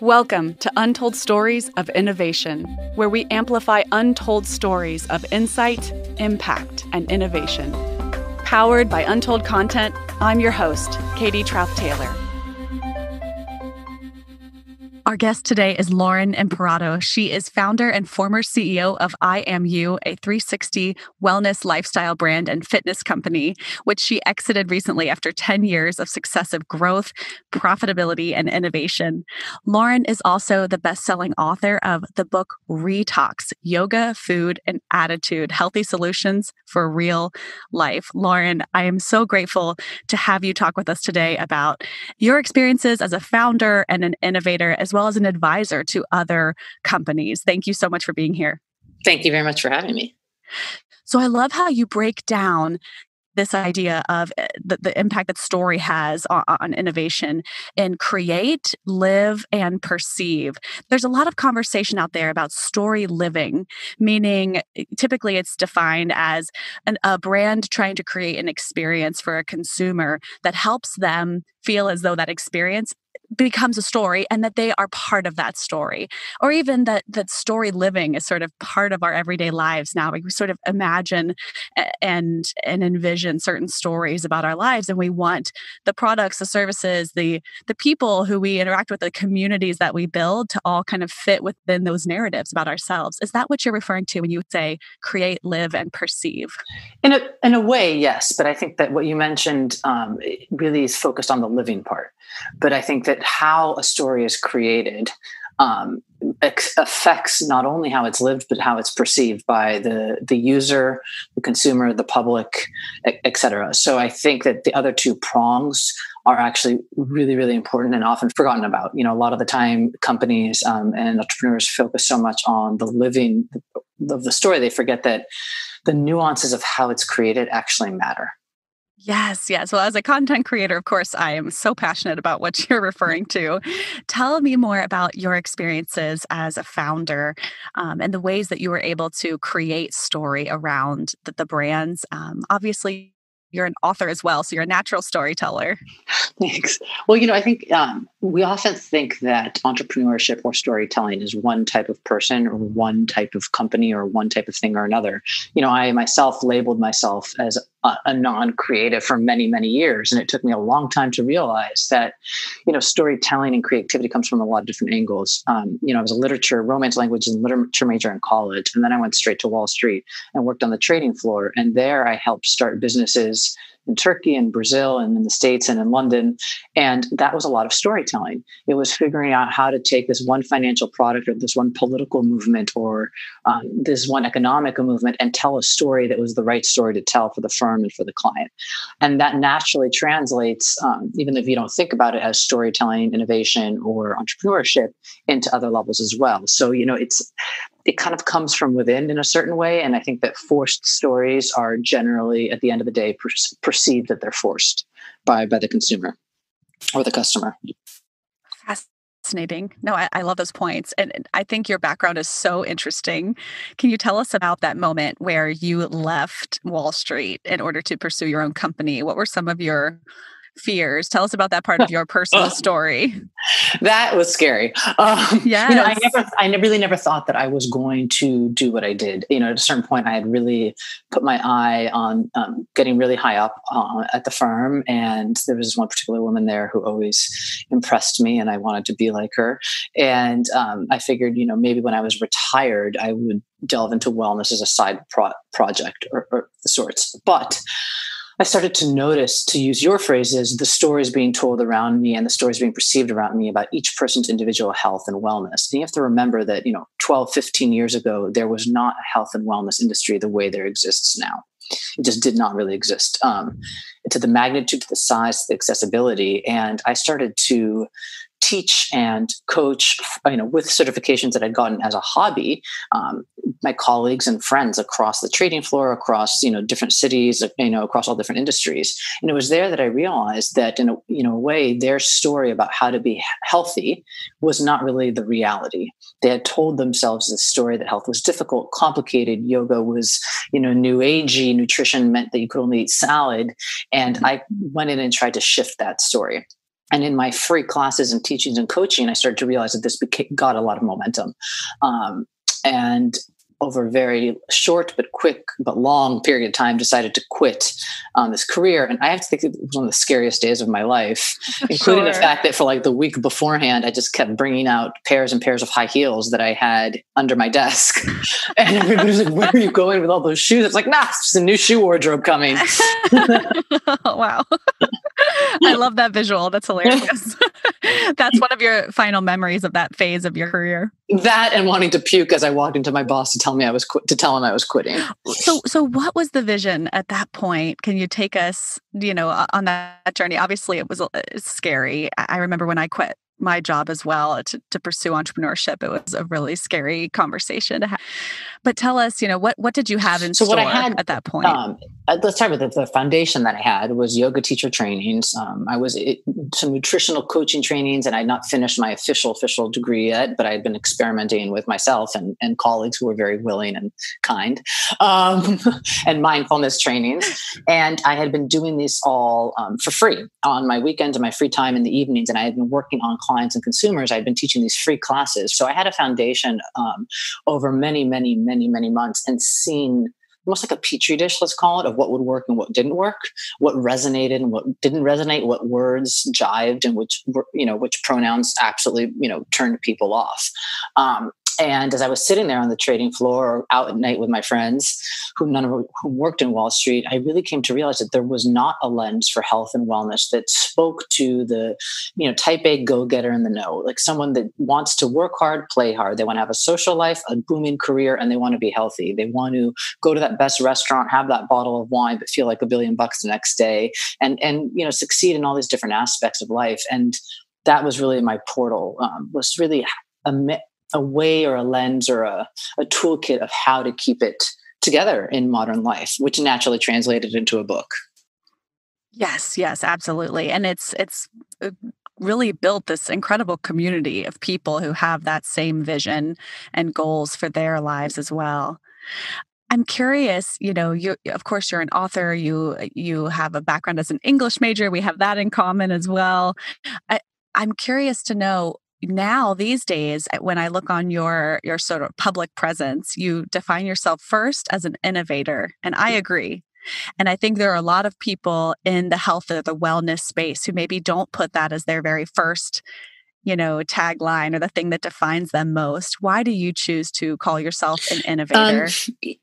Welcome to Untold Stories of Innovation, where we amplify untold stories of insight, impact, and innovation. Powered by Untold Content, I'm your host, Katie Trauth Taylor. Our guest today is Lauren Imparato. She is founder and former CEO of I Am You, a 360 wellness lifestyle brand and fitness company, which she exited recently after 10 years of successive growth, profitability, and innovation. Lauren is also the best selling author of the book Retox Yoga, Food, and Attitude Healthy Solutions for Real Life. Lauren, I am so grateful to have you talk with us today about your experiences as a founder and an innovator, as well well as an advisor to other companies. Thank you so much for being here. Thank you very much for having me. So I love how you break down this idea of eh, the, the impact that story has on, on, innovation and create, live, and perceive. There's a lot of conversation out there about story living, meaning eh, typically it's defined as an, a brand trying to create an experience for a consumer that helps them feel as though that experience becomes a story and that they are part of that story or even that that story living is sort of part of our everyday lives now. We sort of imagine and and envision certain stories about our lives and we want the products the services the the people who we interact with the communities that we build to all kind of fit within those narratives about ourselves. Is that what you're referring to when you say create live and perceive? In a in a way yes but i think that what you mentioned um, really is focused on the living part. But i think that that how a story is created um, affects not only how it's lived but how it's perceived by the the user the consumer the public etc so i think that the other two prongs are actually really really important and often forgotten about. You know a lot of the time companies um, and entrepreneurs focus so much on the living of the story. They forget that the nuances of how it's created actually matter Yes, yes. Well, as a content creator, of course, I am so passionate about what you're referring to. Tell me more about your experiences as a founder um, and the ways that you were able to create story around the, the brands. Um, obviously, you're an author as well, so you're a natural storyteller. Thanks. Well, you know, I think um, we often think that entrepreneurship or storytelling is one type of person or one type of company or one type of thing or another. You know, I myself labeled myself as a, a non-creative for many, many years, and it took me a long time to realize that, you know, storytelling and creativity comes from a lot of different angles. Um, you know, I was a literature, romance language, and literature major in college, and then I went straight to Wall Street and worked on the trading floor, and there I helped start businesses in Turkey and Brazil and in the States and in London. And that was a lot of storytelling. It was figuring out how to take this one financial product or this one political movement or um, this one economic movement and tell a story that was the right story to tell for the firm and for the client. And that naturally translates, um, even if you don't think about it as storytelling, innovation, or entrepreneurship, into other levels as well. So, you know, it's it kind of comes from within in a certain way. And I think that forced stories are generally, at the end of the day, per- perceived that they're forced by by the consumer or the customer. Fascinating. No, I, I love those points. And I think your background is so interesting. Can you tell us about that moment where you left Wall Street in order to pursue your own company? What were some of your fears. Tell us about that part of your personal story. That was scary. Um, yes. You know, I never, I really never thought that I was going to do what I did. You know, at a certain point, I had really put my eye on um, getting really high up uh, at the firm, and there was one particular woman there who always impressed me, and I wanted to be like her. And um, I figured, you know, maybe when I was retired, I would delve into wellness as a side pro- project or, or sorts. But I started to notice, to use your phrases, the stories being told around me and the stories being perceived around me about each person's individual health and wellness. And you have to remember that, you know, 12, 15 years ago, there was not a health and wellness industry the way there exists now. It just did not really exist. Um, to the magnitude, to the size, to the accessibility. And I started to teach and coach, you know, with certifications that I'd gotten as a hobby, um, my colleagues and friends across the trading floor, across you know different cities, you know, across all different industries. And it was there that I realized that in a you know a way, their story about how to be healthy was not really the reality. They had told themselves this story that health was difficult, complicated. Yoga was you know new agey. Nutrition meant that you could only eat salad. And I went in and tried to shift that story and in my free classes and teachings and coaching, I started to realize that this became, got a lot of momentum. Um, and over a very short but quick but long period of time decided to quit um, this career. And i have to think it was one of the scariest days of my life including sure. the fact that for like the week beforehand i just kept bringing out pairs and pairs of high heels that i had under my desk. And everybody was like where are you going with all those shoes? It's like nah it's just a new shoe wardrobe coming. Wow i love that visual that's hilarious that's one of your final memories of that phase of your career that and wanting to puke as i walked into my boss to tell me I was qu- to tell him I was quitting. So so what was the vision at that point? Can you take us, you know, on that journey? Obviously it was scary. I remember when I quit my job as well to, to pursue entrepreneurship. It was a really scary conversation to have. But tell us, you know, what what did you have in so store what I had, at that point? Um, uh, let's start with the, the, foundation that I had was yoga teacher trainings. Um, I was it, some nutritional coaching trainings, and I had not finished my official official degree yet, but I had been experimenting with myself and, and colleagues who were very willing and kind, um, and mindfulness trainings. And I had been doing this all um, for free on my weekends and my free time in the evenings, and I had been working on clients and consumers. I had been teaching these free classes, so I had a foundation um, over many, many, many, many months, and seen almost like a petri dish, let's call it, of what would work and what didn't work, what resonated and what didn't resonate, what words jived and which you know which pronouns absolutely you know turned people off. Um, and as I was sitting there on the trading floor or out at night with my friends, who none of who worked in Wall Street, I really came to realize that there was not a lens for health and wellness that spoke to the, you know, type A go-getter in the know, like someone that wants to work hard, play hard. They want to have a social life, a booming career, and they want to be healthy. They want to go to that best restaurant, have that bottle of wine, but feel like a billion bucks the next day, and and you know succeed in all these different aspects of life. And that was really my portal. Um, was really a, way or a lens or a, a toolkit of how to keep it together in modern life, which naturally translated into a book. Yes, yes, absolutely. And it's it's uh, really built this incredible community of people who have that same vision and goals for their lives as well. I'm curious, you know, you of course you're an author, you you have a background as an English major, we have that in common as well. I, I'm curious to know now these days eh, when i look on your your sort of public presence you define yourself first as an innovator and i agree. And i think there are a lot of people in the health or the wellness space who maybe don't put that as their very first you know tagline or the thing that defines them most. Why do you choose to call yourself an um, innovator? um,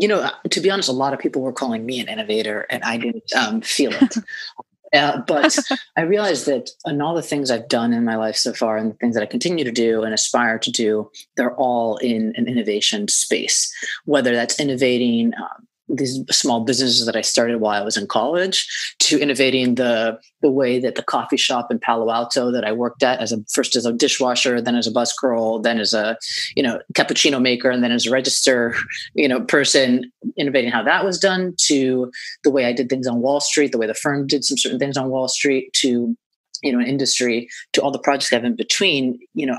you know to be honest a lot of people were calling me an innovator and i didn't um, feel it Uh, but I realized that in all the things I've done in my life so far and the things that I continue to do and aspire to do, they're all in an innovation space, whether that's innovating um, these small businesses that I started while I was in college to innovating the the way that the coffee shop in Palo Alto that I worked at as a first as a dishwasher, then as a bus girl, then as a you know cappuccino maker, and then as a register you know person, innovating how that was done to the way I did things on Wall Street, the way the firm did some certain things on Wall Street to you know industry to all the projects I have in between. You know,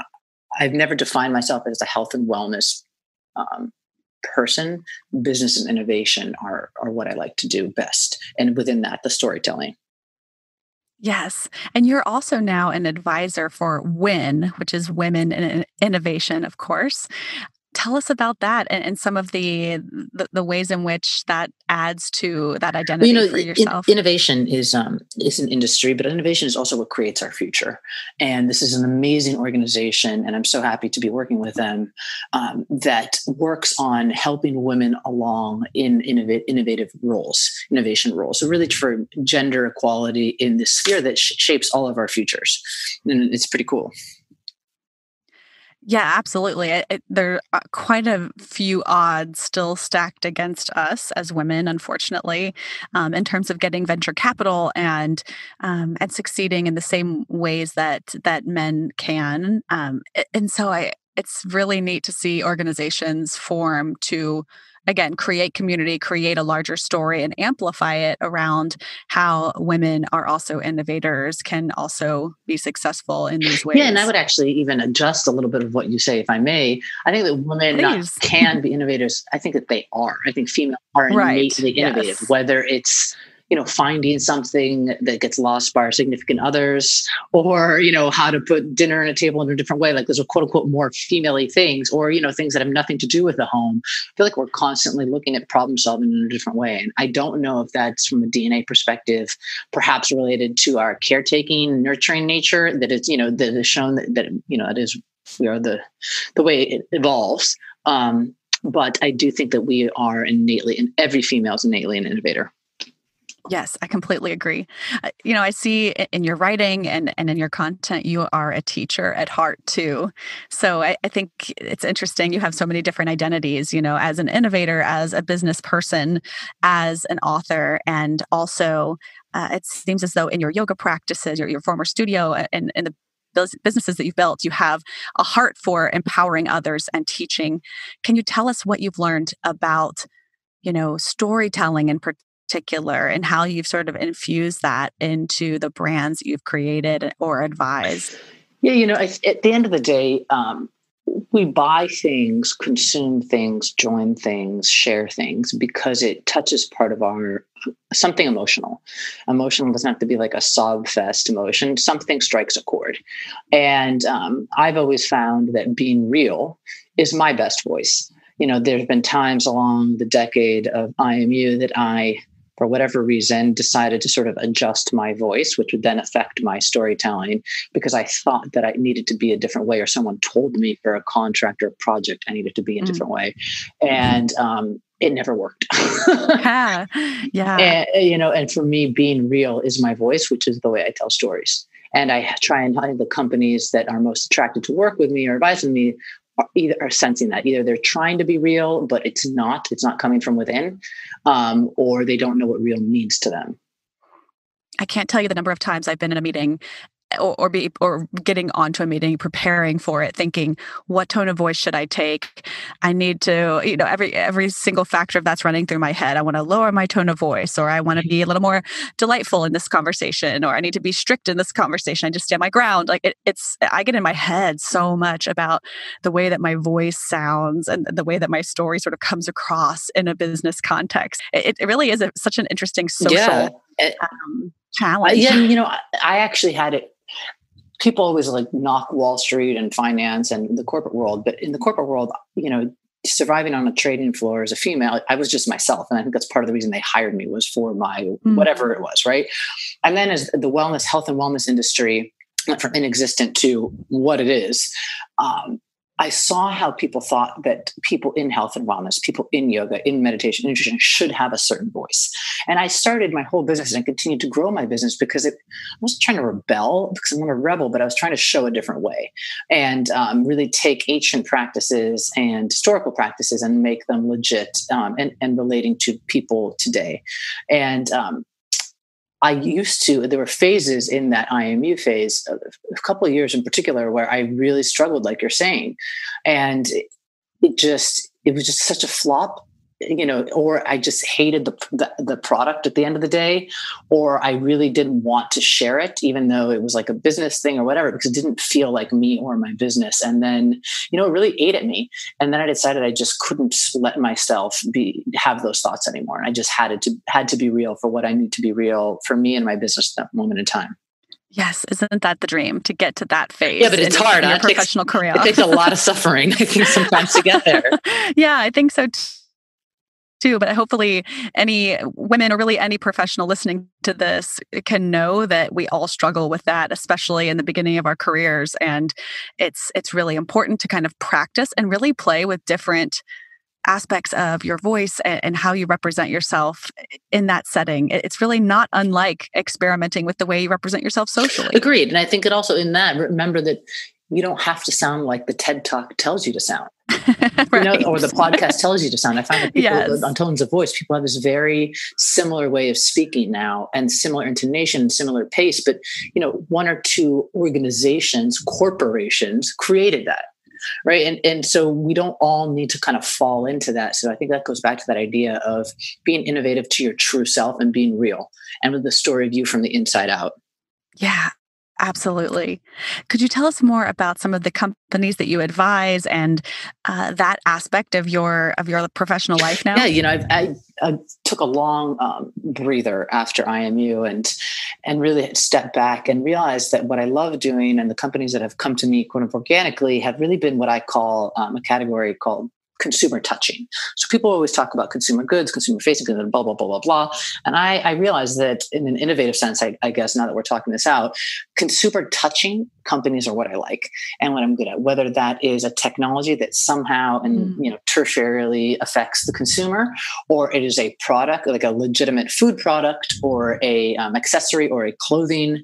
I've never defined myself as a health and wellness um, person, business and innovation are are what I like to do best. And within that, the storytelling. Yes. And you're also now an advisor for WIN, which is Women in Innovation, of course tell us about that and, and some of the, the, the ways in which that adds to that identity you know, for yourself. In, innovation is um is an industry, but innovation is also what creates our future. And this is an amazing organization, and I'm so happy to be working with them um, that works on helping women along in innovative, innovative roles, innovation roles. So really for gender equality in this sphere that sh- shapes all of our futures, and it's pretty cool. Yeah, absolutely. It, it, there are quite a few odds still stacked against us as women, unfortunately, um, in terms of getting venture capital and um, and succeeding in the same ways that that men can. Um, and so, I it's really neat to see organizations form to again create community create a larger story and amplify it around how women are also innovators can also be successful in these ways yeah and i would actually even adjust a little bit of what you say if i may. I think that women not, can be innovators. I think that they are. I think females are innately right. innovative yes. whether it's you know finding something that gets lost by our significant others or you know how to put dinner on a table in a different way. Like those are quote unquote more female things or you know things that have nothing to do with the home. I feel like we're constantly looking at problem solving in a different way and i don't know if that's from a dna perspective perhaps related to our caretaking nurturing nature that it's you know that has shown that, that you know it is we are the the way it evolves. Um, but I do think that we are innately, and every female is innately an innovator. Yes, I completely agree. You know, I see in your writing and, and in your content, you are a teacher at heart too. So I, I, think it's interesting. You have so many different identities, you know, as an innovator, as a business person, as an author, and also uh, it seems as though in your yoga practices, your, your former studio, and, and the businesses that you've built, you have a heart for empowering others and teaching. Can you tell us what you've learned about, you know, storytelling in particular and how you've sort of infused that into the brands you've created or advised? Yeah, you know, at the end of the day, um, we buy things, consume things, join things, share things because it touches part of our something emotional. Emotional doesn't have to be like a sob fest emotion. Something strikes a chord, and um, I've always found that being real is my best voice. You know, there's been times along the decade of I Am You that I for whatever reason, decided to sort of adjust my voice, which would then affect my storytelling because I thought that I needed to be a different way, or someone told me for a contract or project I needed to be a mm. different way. And um, it never worked. yeah. Yeah. And, you know, and for me, being real is my voice, which is the way I tell stories. And I try and find the companies that are most attracted to work with me or advise with me either are sensing that. Either they're trying to be real but it's not it's not coming from within um, or they don't know what real means to them. I can't tell you the number of times i've been in a meeting or, or be or getting onto a meeting preparing for it thinking what tone of voice should i take i need to you know every every single factor of that's running through my head i want to lower my tone of voice or i want to be a little more delightful in this conversation or i need to be strict in this conversation i just stand my ground like it, it's i get in my head so much about the way that my voice sounds and the way that my story sort of comes across in a business context it, it really is a, such an interesting social yeah. um, challenge. Yeah, you know, I actually had it people always like knock Wall Street and finance and the corporate world, but in the corporate world, you know, surviving on a trading floor as a female, I was just myself, and I think that's part of the reason they hired me was for my mm-hmm. whatever it was, right? And then as the wellness, health, and wellness industry went from inexistent to what it is, um, I saw how people thought that people in health and wellness, people in yoga, in meditation, in nutrition should have a certain voice. And I started my whole business and continued to grow my business because it, I wasn't trying to rebel because I'm not a rebel, but I was trying to show a different way and um, really take ancient practices and historical practices and make them legit um, and, and relating to people today. And um, I used to, there were phases in that I Am You phase, a couple of years in particular, where I really struggled, like you're saying. And it just, it was just such a flop you know, or I just hated the, the, the product at the end of the day, or I really didn't want to share it, even though it was like a business thing or whatever, because it didn't feel like me or my business. And then, you know, it really ate at me. And then I decided I just couldn't let myself be have those thoughts anymore. And I just had to had to be real for what I need to be real for me and my business at that moment in time. Yes, isn't that the dream to get to that phase? Yeah, but it's in, hard. In your professional takes, career. It takes a lot of suffering, I think, sometimes to get there. yeah, I think so too but hopefully any women or really any professional listening to this can know that we all struggle with that especially in the beginning of our careers and it's it's really important to kind of practice and really play with different aspects of your voice and, and, how you represent yourself in that setting. It's really not unlike experimenting with the way you represent yourself socially. Agreed. And I think it also in that, remember that you don't have to sound like the TED Talk tells you to sound. right. you know, or the podcast tells you to sound. I find that people yes. on tones of voice, people have this very similar way of speaking now and similar intonation, similar pace. But you know, one or two organizations, corporations created that. Right. And and so we don't all need to kind of fall into that. So I think that goes back to that idea of being innovative to your true self and being real and with the story of you from the inside out. Yeah, Absolutely. Could you tell us more about some of the companies that you advise and uh, that aspect of your of your professional life now? Yeah, you know, I, I, took a long um, breather after I Am You and and really stepped back and realized that what I love doing and the companies that have come to me quote unquote organically have really been what I call um, a category called consumer touching. So people always talk about consumer goods, consumer facing goods, blah, blah, blah, blah, blah. And I, I realize that in an innovative sense, I, I, guess now that we're talking this out, consumer touching companies are what I like and what I'm good at, whether that is a technology that somehow and, mm. you know, tertiarily affects the consumer, or it is a product, like a legitimate food product or a um, accessory or a clothing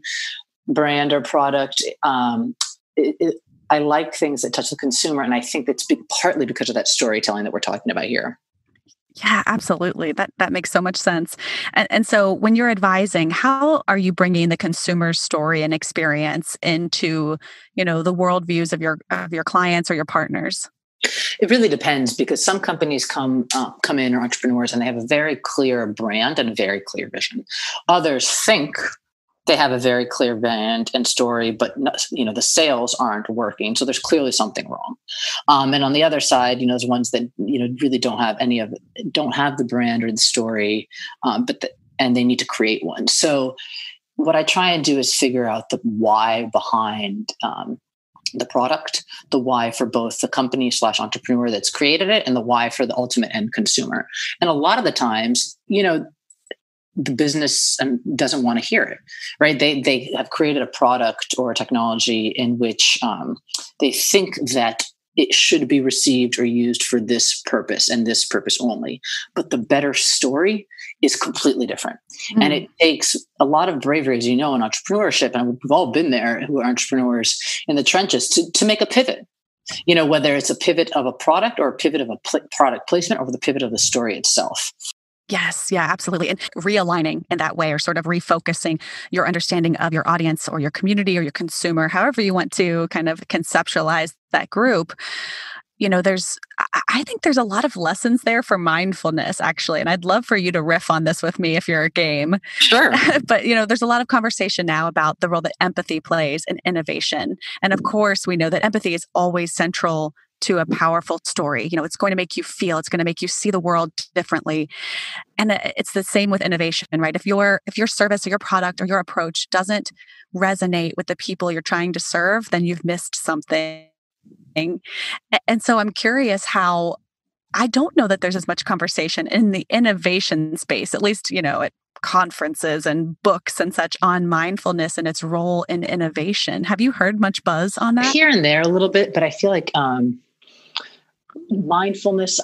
brand or product. Um, it, it, I like things that touch the consumer, and I think that's big, partly because of that storytelling that we're talking about here. Yeah, absolutely. That that makes so much sense. And, and so, when you're advising, how are you bringing the consumer's story and experience into, you know, the worldviews of your of your clients or your partners? It really depends because some companies come uh, come in or entrepreneurs and they have a very clear brand and a very clear vision. Others think they have a very clear brand and story, but you know the sales aren't working. So there's clearly something wrong. Um, and on the other side, you know, there's ones that you know really don't have any of it, don't have the brand or the story, um, but the, and they need to create one. So what I try and do is figure out the why behind um, the product, the why for both the company slash entrepreneur that's created it, and the why for the ultimate end consumer. And a lot of the times, you know, the business doesn't want to hear it right? They they have created a product or a technology in which um, they think that it should be received or used for this purpose and this purpose only. But the better story is completely different. Mm-hmm. and it takes a lot of bravery as you know in entrepreneurship and we've all been there who are entrepreneurs in the trenches to, to make a pivot. You know whether it's a pivot of a product or a pivot of a pl- product placement or the pivot of the story itself Yes, yeah, absolutely. And realigning in that way or sort of refocusing your understanding of your audience or your community or your consumer, however you want to kind of conceptualize that group. You know, there's, I think there's a lot of lessons there for mindfulness, actually. And I'd love for you to riff on this with me if you're a game. Sure. but, you know, there's a lot of conversation now about the role that empathy plays in innovation. And of mm. course, we know that empathy is always central to a powerful story. You know, it's going to make you feel, it's going to make you see the world differently. And uh, it's the same with innovation, right? If your if your service or your product or your approach doesn't resonate with the people you're trying to serve, then you've missed something. And so I'm curious how I don't know that there's as much conversation in the innovation space, at least, you know, at conferences and books and such on mindfulness and its role in innovation. Have you heard much buzz on that? Here and there a little bit, but I feel like um, mindfulness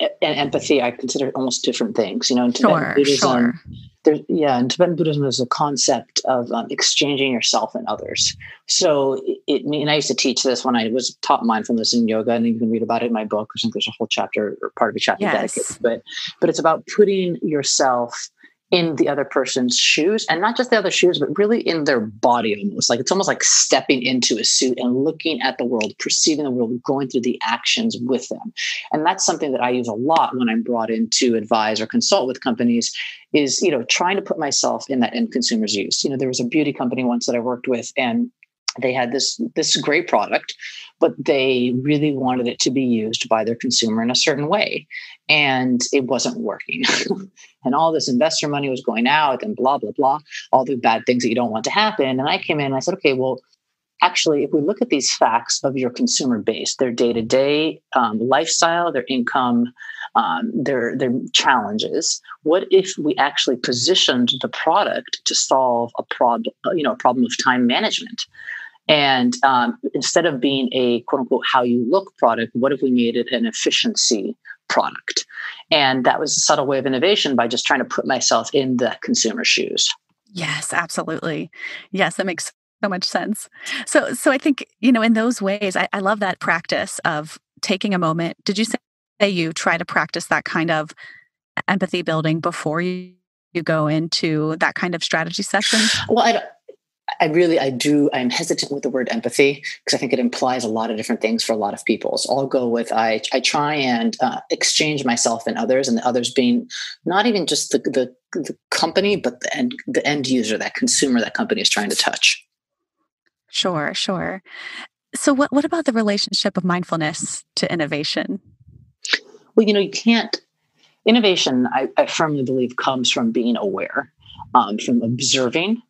and empathy i consider almost different things you know in tibetan sure, buddhism sure. yeah in tibetan buddhism there's a concept of um, exchanging yourself and others so it, and i used to teach this when i was taught mindfulness in yoga and you can read about it in my book i think there's a whole chapter or part of a chapter yes. dedicated but but it's about putting yourself in the other person's shoes and not just the other shoes but really in their body almost. Like it's almost like stepping into a suit and looking at the world perceiving the world going through the actions with them. And that's something that i use a lot when i'm brought in to advise or consult with companies is you know trying to put myself in that end consumer's use. You know there was a beauty company once that i worked with and they had this this great product but they really wanted it to be used by their consumer in a certain way and it wasn't working and all this investor money was going out and blah blah blah all the bad things that you don't want to happen and i came in and i said okay well actually if we look at these facts of your consumer base their day-to-day um, lifestyle their income um, their their challenges. What if we actually positioned the product to solve a problem, you know, a problem of time management? And um, instead of being a quote unquote how you look product, what if we made it an efficiency product? And that was a subtle way of innovation by just trying to put myself in the consumer shoes. Yes, absolutely. Yes, that makes so much sense. So, so I think you know, in those ways, I, I love that practice of taking a moment. Did you say you try to practice that kind of empathy building before you you go into that kind of strategy session? Well, I, I really, I do, I'm hesitant with the word empathy because I think it implies a lot of different things for a lot of people. So I'll go with I, I try and uh, exchange myself and others, and the others being not even just the, the, the company, but the end, the end user, that consumer that company is trying to touch. Sure, sure. So what what about the relationship of mindfulness to innovation? Well, you know, you can't innovation, I, I firmly believe, comes from being aware, um, from observing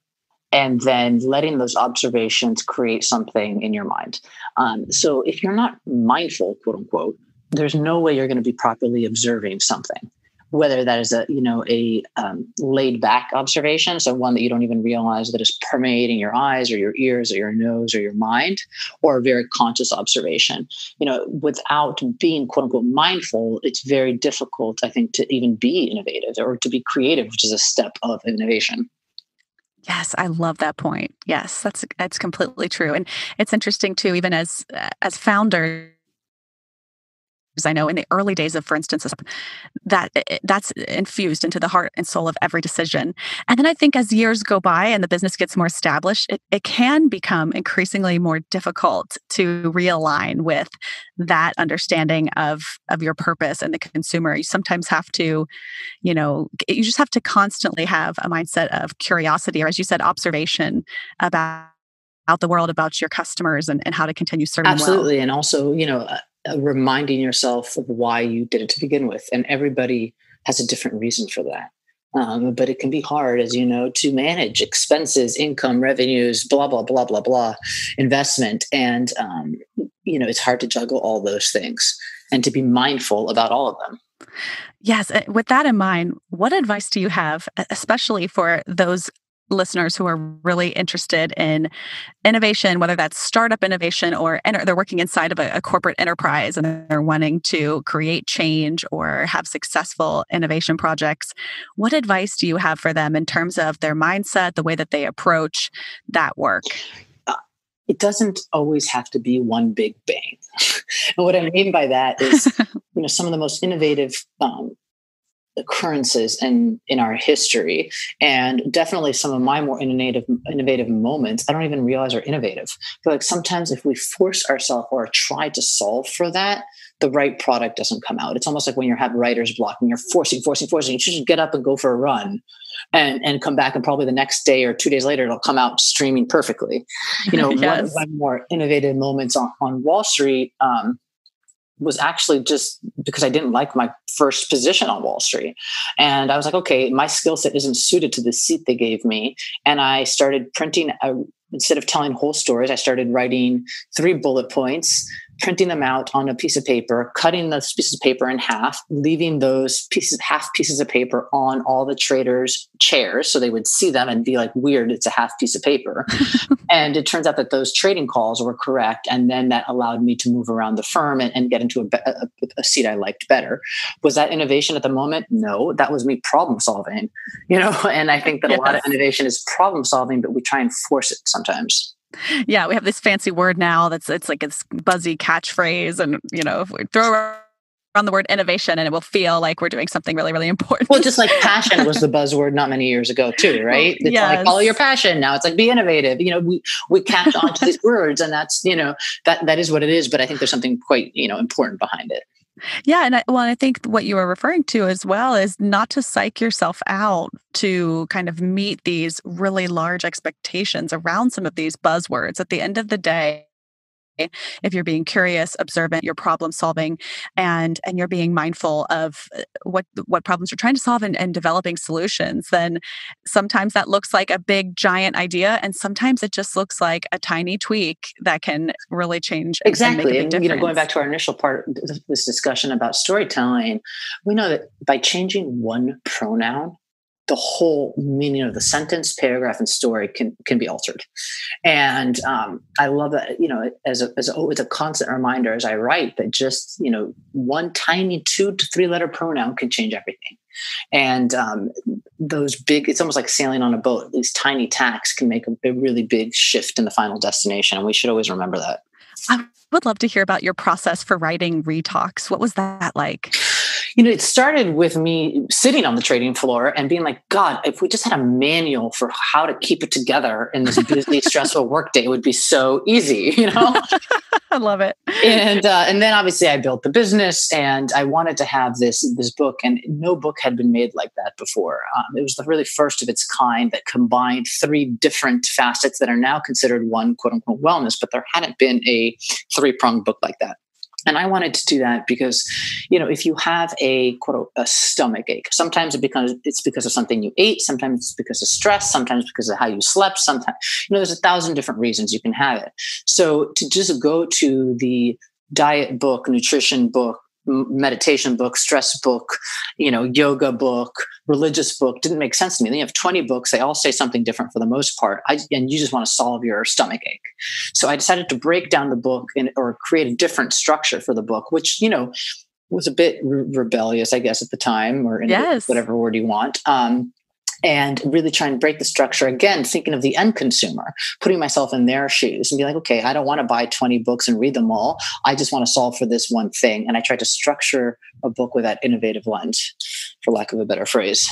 and then letting those observations create something in your mind. Um, so if you're not mindful, quote unquote, there's no way you're going to be properly observing something whether that is a you know a um, laid back observation so one that you don't even realize that is permeating your eyes or your ears or your nose or your mind or a very conscious observation you know without being quote unquote mindful it's very difficult i think to even be innovative or to be creative which is a step of innovation Yes, I love that point. Yes, that's that's completely true. And it's interesting too even as uh, as founders I know in the early days of, for instance, that that's infused into the heart and soul of every decision. And then I think as years go by and the business gets more established, it, it can become increasingly more difficult to realign with that understanding of of your purpose and the consumer. You sometimes have to, you know, you just have to constantly have a mindset of curiosity, or as you said, observation about out the world about your customers and, and how to continue serving absolutely well. and also you know uh, reminding yourself of why you did it to begin with. And everybody has a different reason for that. Um, but it can be hard, as you know, to manage expenses, income, revenues, blah, blah, blah, blah, blah, investment. And, um, you know, it's hard to juggle all those things and to be mindful about all of them. Yes. Uh, with that in mind, what advice do you have, especially for those listeners who are really interested in innovation, whether that's startup innovation or enter, they're working inside of a, a, corporate enterprise and they're wanting to create change or have successful innovation projects, what advice do you have for them in terms of their mindset, the way that they approach that work? Uh, it doesn't always have to be one big bang. and what I mean by that is, you know, some of the most innovative um, occurrences in in our history. And definitely some of my more innovative innovative moments i don't even realize are innovative. But like sometimes if we force ourselves or try to solve for that the right product doesn't come out. It's almost like when you have writer's block and you're forcing forcing forcing you should just get up and go for a run and and come back and probably the next day or two days later it'll come out streaming perfectly. You know yes. one of my more innovative moments on, on wall street um, was actually just because I didn't like my first position on Wall Street. And I was like, okay, my skill set isn't suited to the seat they gave me. And I started printing, a, instead of telling whole stories, I started writing three bullet points printing them out on a piece of paper, cutting those pieces of paper in half, leaving those pieces, half pieces of paper on all the traders' chairs so they would see them and be like, weird, it's a half piece of paper. and it turns out that those trading calls were correct. And then that allowed me to move around the firm and, and get into a, a, a, seat I liked better. Was that innovation at the moment? No, that was me problem solving, you know? And I think that yes. a lot of innovation is problem solving, but we try and force it sometimes yeah, we have this fancy word now that's it's like this buzzy catchphrase, and you know, if we throw around the word innovation, and it will feel like we're doing something really, really important. Well, just like passion was the buzzword not many years ago too, right? It's yes. like follow your passion. Now it's like be innovative. You know, we we catch on to these words, and that's you know that that is what it is. But I think there's something quite you know important behind it. Yeah, and I, well, I think what you were referring to as well is not to psych yourself out to kind of meet these really large expectations around some of these buzzwords. At the end of the day, if you're being curious observant you're problem solving and and you're being mindful of uh, what what problems you're trying to solve and, and developing solutions then sometimes that looks like a big giant idea and sometimes it just looks like a tiny tweak that can really change exactly and, and you know going back to our initial part of this discussion about storytelling we know that by changing one pronoun the whole meaning of the sentence, paragraph, and story can can be altered. And um, I love that. You know, as a, as it's a constant reminder as I write that just you know one tiny two to three letter pronoun can change everything. And um, those big, it's almost like sailing on a boat. These tiny tacks can make a, a really big shift in the final destination, and we should always remember that. I would love to hear about your process for writing Retox. What was that like? You know, it started with me sitting on the trading floor and being like, God, if we just had a manual for how to keep it together in this busy, stressful workday, it would be so easy, you know? I love it. and uh, and then obviously I built the business, and I wanted to have this this book, and no book had been made like that before. Um, it was the really first of its kind that combined three different facets that are now considered one quote unquote wellness, but there hadn't been a three pronged book like that. And I wanted to do that because, you know, if you have a quote a stomach ache, sometimes it becomes it's because of something you ate, sometimes it's because of stress, sometimes because of how you slept, sometimes you know, there's a thousand different reasons you can have it. So to just go to the diet book, nutrition book, meditation book, stress book, you know, yoga book, religious book didn't make sense to me. Then you have 20 books, they all say something different for the most part. I, and you just want to solve your stomach ache. So I decided to break down the book and, or create a different structure for the book, which, you know, was a bit re- rebellious, I guess, at the time, or yes. whatever word you want. Um, and really try and break the structure again thinking of the end consumer putting myself in their shoes and be like okay i don't want to buy 20 books and read them all. I just want to solve for this one thing. And i try to structure a book with that innovative lens for lack of a better phrase.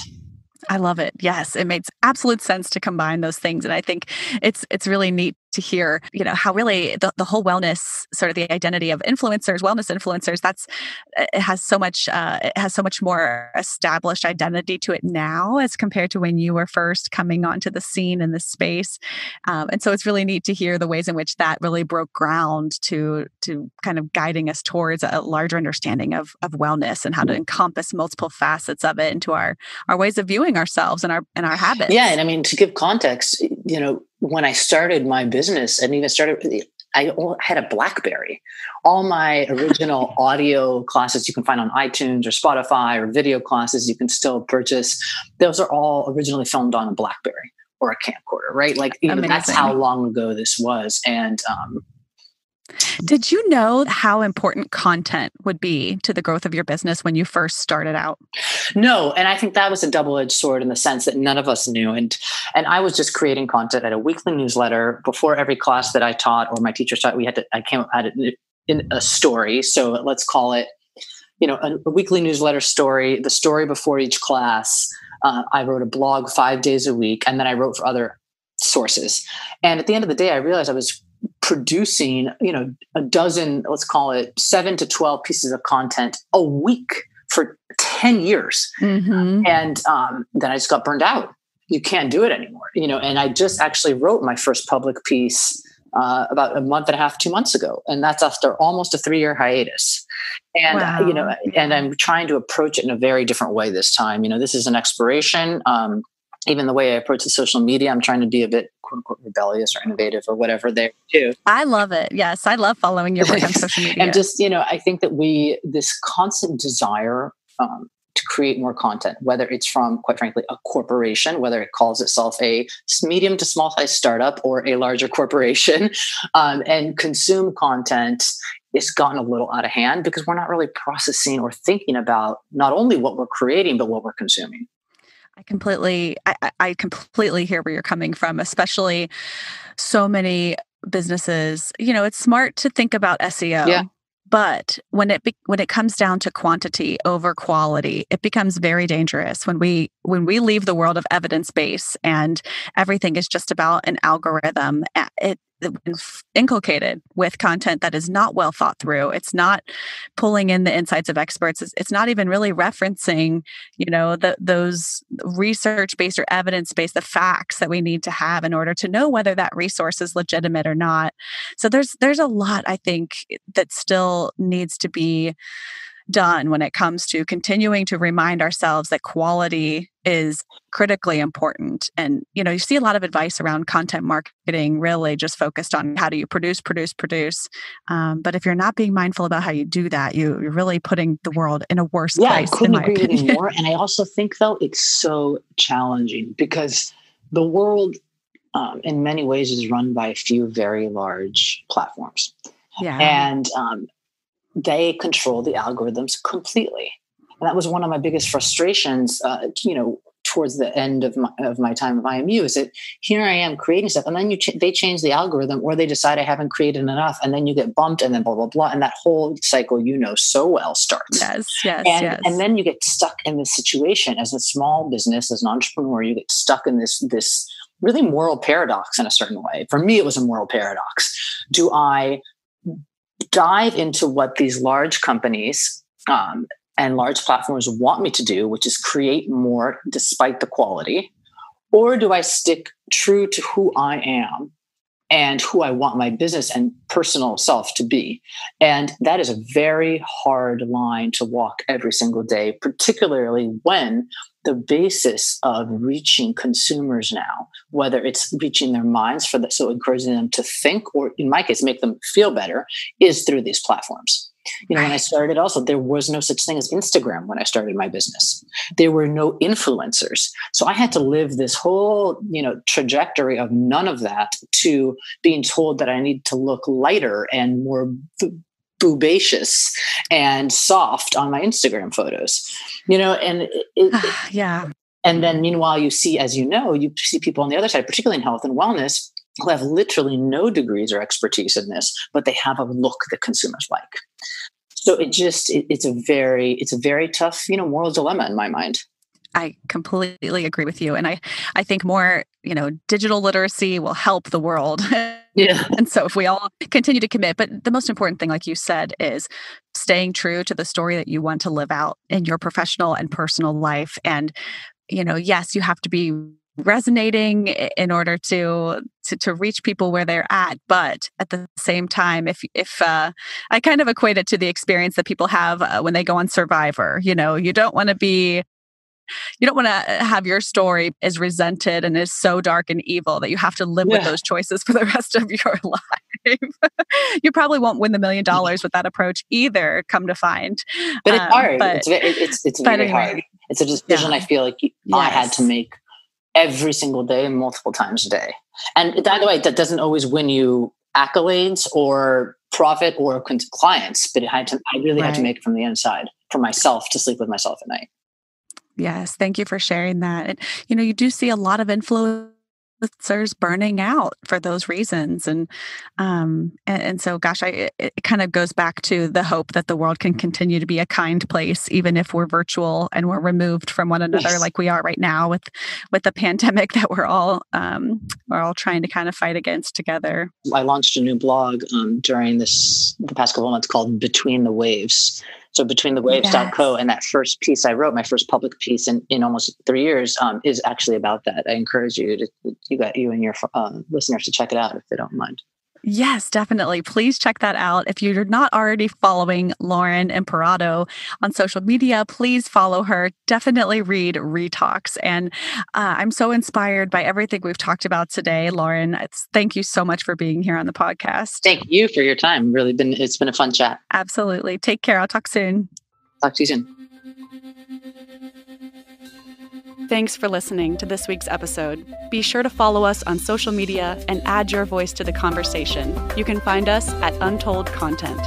I love it. Yes, it makes absolute sense to combine those things and I think it's it's really neat to hear, you know, how really the, the whole wellness, sort of the identity of influencers, wellness influencers, that's it has so much uh, it has so much more established identity to it now as compared to when you were first coming onto the scene in the space. Um, and so it's really neat to hear the ways in which that really broke ground to to kind of guiding us towards a larger understanding of of wellness and how to encompass multiple facets of it into our our ways of viewing ourselves and our and our habits. Yeah, and I mean to give context, you know, when I started my business and even started, I had a Blackberry. All my original audio classes you can find on iTunes or Spotify or video classes you can still purchase. Those are all originally filmed on a Blackberry or a camcorder, right? Like you know, that's how long ago this was. And um, did you know how important content would be to the growth of your business when you first started out? No, and I think that was a double-edged sword in the sense that none of us knew and and I was just creating content at a weekly newsletter before every class that I taught or my teachers taught we had to I came at it in a story. So let's call it you know a, a weekly newsletter story, the story before each class. Uh, I wrote a blog 5 days a week and then I wrote for other sources. And at the end of the day I realized I was producing, you know, a dozen, let's call it seven to 12 pieces of content a week for 10 years. Mm-hmm. And um, then I just got burned out. You can't do it anymore, you know, and I just actually wrote my first public piece uh, about a month and a half, two months ago. And that's after almost a three year hiatus. And, wow. uh, you know, and I'm trying to approach it in a very different way this time. You know, this is an exploration. Um, even the way I approach the social media, I'm trying to be a bit quote unquote rebellious or innovative or whatever they do. I love it. Yes. I love following your work on social media. and just, you know, I think that we, this constant desire um, to create more content, whether it's from, quite frankly, a corporation, whether it calls itself a medium to small size startup or a larger corporation, um, and consume content it's gotten a little out of hand because we're not really processing or thinking about not only what we're creating, but what we're consuming. I completely, I, I completely hear where you're coming from, especially so many businesses. You know, it's smart to think about SEO. Yeah. But when it be, when it comes down to quantity over quality, it becomes very dangerous when we when we leave the world of evidence base and everything is just about an algorithm. It inculcated with content that is not well thought through. It's not pulling in the insights of experts. It's, it's not even really referencing you know the, those research based or evidence based the facts that we need to have in order to know whether that resource is legitimate or not. So there's there's a lot i think that still needs to be done when it comes to continuing to remind ourselves that quality is critically important and you know you see a lot of advice around content marketing really just focused on how do you produce produce produce um, but if you're not being mindful about how you do that you, you're really putting the world in a worse yeah, place i couldn't agree opinion. more and i also think though it's so challenging because the world um, in many ways is run by a few very large platforms yeah. and um, they control the algorithms completely. And that was one of my biggest frustrations, uh, you know, towards the end of my, of my time at I Am You is that here I am creating stuff and then you ch- they change the algorithm or they decide I haven't created enough and then you get bumped and then blah, blah, blah. And that whole cycle, you know, so well starts. Yes, yes, and, yes. And then you get stuck in this situation as a small business, as an entrepreneur, you get stuck in this, this really moral paradox in a certain way. For me, it was a moral paradox. Do I dive into what these large companies um, and large platforms want me to do, which is create more despite the quality? Or do I stick true to who I am and who I want my business and personal self to be? And that is a very hard line to walk every single day, particularly when the basis of reaching consumers now, whether it's reaching their minds for that, so encouraging them to think, or in my case, make them feel better, is through these platforms. You know, when I started, also, there was no such thing as Instagram when I started my business. There were no influencers. So I had to live this whole, you know, trajectory of none of that to being told that I need to look lighter and more boobacious and soft on my Instagram photos, you know, and it, yeah. And then meanwhile, you see, as you know, you see people on the other side, particularly in health and wellness, who have literally no degrees or expertise in this, but they have a look that consumers like. So it just it, it's a very it's a very tough you know moral dilemma in my mind. I completely agree with you. And I, I think more, you know, digital literacy will help the world. Yeah. and so if we all continue to commit, but the most important thing, like you said, is staying true to the story that you want to live out in your professional and personal life. And, you know, yes, you have to be resonating in order to, to to reach people where they're at but at the same time if if uh, i kind of equate it to the experience that people have uh, when they go on survivor you know you don't want to be you don't want to uh, have your story is resented and is so dark and evil that you have to live yeah. with those choices for the rest of your life. you probably won't win the million dollars with that approach either. Come to find, but it's um, hard. But, it's it's it's very anyway, hard. It's a decision yeah. I feel like yes. I had to make every single day, multiple times a day. And by the way, that doesn't always win you accolades or profit or clients, but it had to. I really right. had to make it from the inside for myself to sleep with myself at night. Yes, thank you for sharing that. And you know, you do see a lot of influencers burning out for those reasons, and um, and, and so, gosh, I it, it kind of goes back to the hope that the world can continue to be a kind place, even if we're virtual and we're removed from one another, yes. like we are right now with with the pandemic that we're all um, we're all trying to kind of fight against together. I launched a new blog um, during this the past couple months called Between the Waves so between the waves.co yes. and that first piece I wrote, my first public piece in, in almost three years, um, is actually about that. I encourage you to you got you and your uh, listeners to check it out if they don't mind. Yes, definitely. Please check that out. If you're not already following Lauren Imparato on social media, please follow her. Definitely read Retox. And uh, I'm so inspired by everything we've talked about today, Lauren. It's, thank you so much for being here on the podcast. Thank you for your time. Really been it's been a fun chat. Absolutely. Take care. I'll talk soon. Talk to you soon. Thanks for listening to this week's episode. Be sure to follow us on social media and add your voice to the conversation. You can find us at Untold Content.